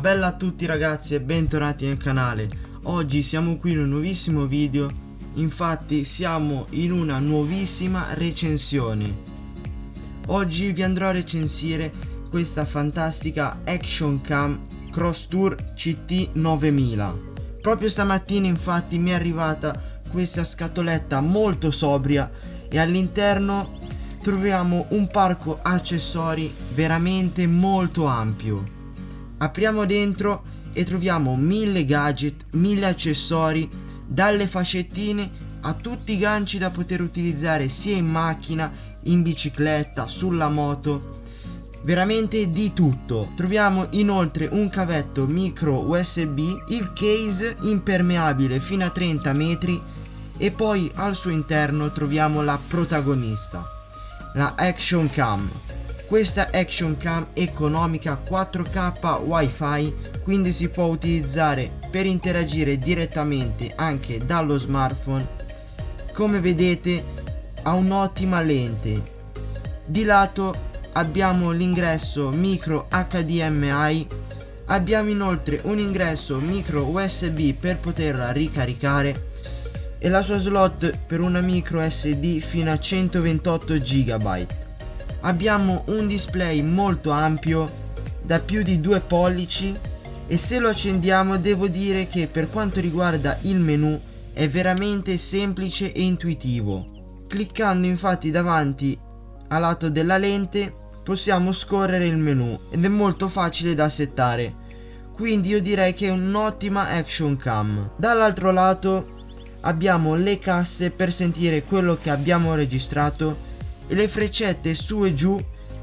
Bella a tutti ragazzi e bentornati nel canale. Oggi siamo qui in un nuovissimo video. Infatti siamo in una nuovissima recensione. Oggi vi andrò a recensire questa fantastica Action Cam Cross Tour CT 9000 Proprio stamattina infatti mi è arrivata questa scatoletta molto sobria E all'interno troviamo un parco accessori veramente molto ampio Apriamo dentro e troviamo mille gadget, mille accessori, dalle fascettine a tutti i ganci da poter utilizzare sia in macchina, in bicicletta, sulla moto. Veramente di tutto. Troviamo inoltre un cavetto micro USB, il case impermeabile fino a 30 metri e poi al suo interno troviamo la protagonista, la Action Cam. Questa Action Cam economica 4K Wi-Fi quindi si può utilizzare per interagire direttamente anche dallo smartphone. Come vedete ha un'ottima lente. Di lato abbiamo l'ingresso micro HDMI. Abbiamo inoltre un ingresso micro USB per poterla ricaricare e la sua slot per una micro SD fino a 128 GB abbiamo un display molto ampio da più di 2 pollici e se lo accendiamo devo dire che per quanto riguarda il menu è veramente semplice e intuitivo. Cliccando infatti davanti al lato della lente possiamo scorrere il menu ed è molto facile da settare. Quindi io direi che è un'ottima action cam. Dall'altro lato abbiamo le casse per sentire quello che abbiamo registrato e le freccette su e giù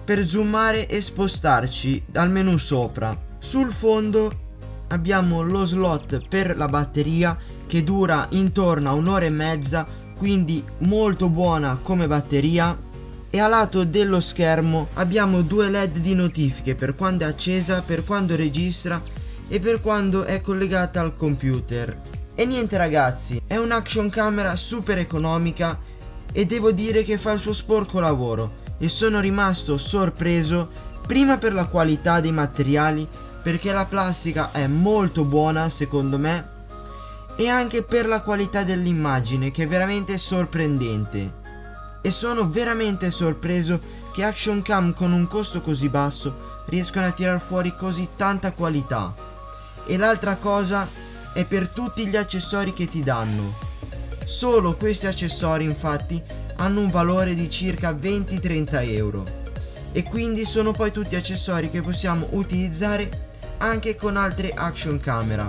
per zoomare e spostarci dal menu sopra. Sul fondo abbiamo lo slot per la batteria che dura intorno a un'ora e mezza, quindi molto buona come batteria. E a lato dello schermo abbiamo due led di notifiche per quando è accesa, per quando registra e per quando è collegata al computer. E niente ragazzi, è un'action camera super economica e devo dire che fa il suo sporco lavoro. E sono rimasto sorpreso prima per la qualità dei materiali perché la plastica è molto buona secondo me e anche per la qualità dell'immagine che è veramente sorprendente. E sono veramente sorpreso che Action Cam con un costo così basso riescono a tirar fuori così tanta qualità. E l'altra cosa è per tutti gli accessori che ti danno Solo questi accessori infatti hanno un valore di circa 20-30 euro e quindi sono poi tutti accessori che possiamo utilizzare anche con altre action camera.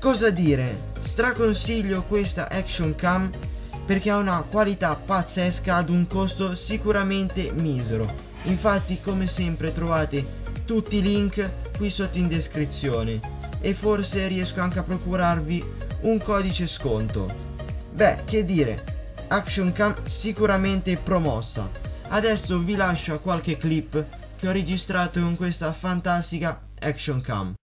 Cosa dire? Straconsiglio questa action cam perché ha una qualità pazzesca ad un costo sicuramente misero. Infatti come sempre trovate tutti i link qui sotto in descrizione e forse riesco anche a procurarvi un codice sconto. Beh, che dire, Action Cam sicuramente promossa. Adesso vi lascio qualche clip che ho registrato con questa fantastica Action Cam.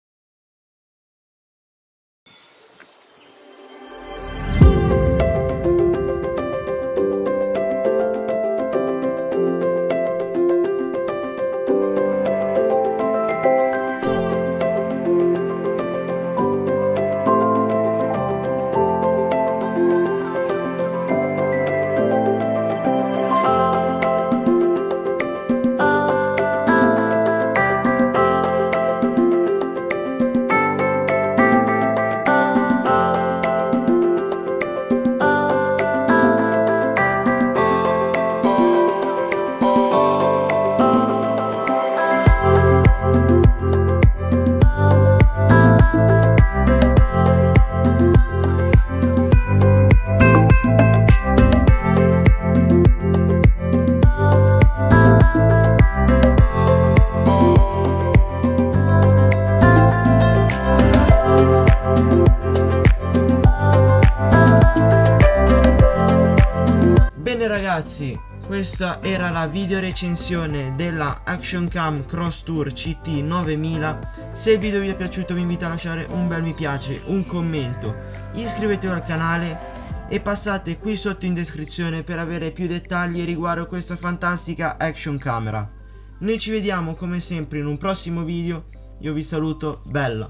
Ragazzi, questa era la video recensione della Action Cam Cross Tour CT 9000 Se il video vi è piaciuto vi invito a lasciare un bel mi piace, un commento. Iscrivetevi al canale e passate qui sotto in descrizione per avere più dettagli riguardo questa fantastica action camera. Noi ci vediamo come sempre in un prossimo video, io vi saluto, bella!